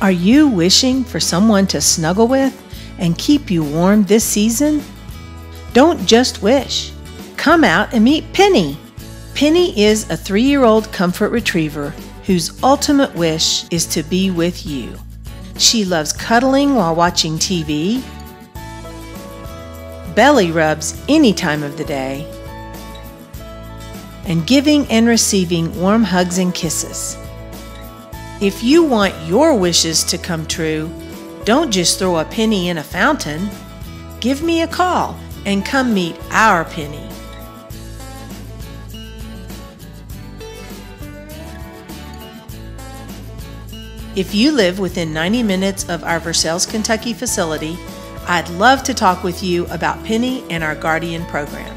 Are you wishing for someone to snuggle with and keep you warm this season? Don't just wish. Come out and meet Penny. Penny is a three year old comfort retriever whose ultimate wish is to be with you. She loves cuddling while watching TV, belly rubs any time of the day, and giving and receiving warm hugs and kisses. If you want your wishes to come true, don't just throw a penny in a fountain. Give me a call and come meet our penny. If you live within 90 minutes of our Versailles, Kentucky facility, I'd love to talk with you about Penny and our Guardian program.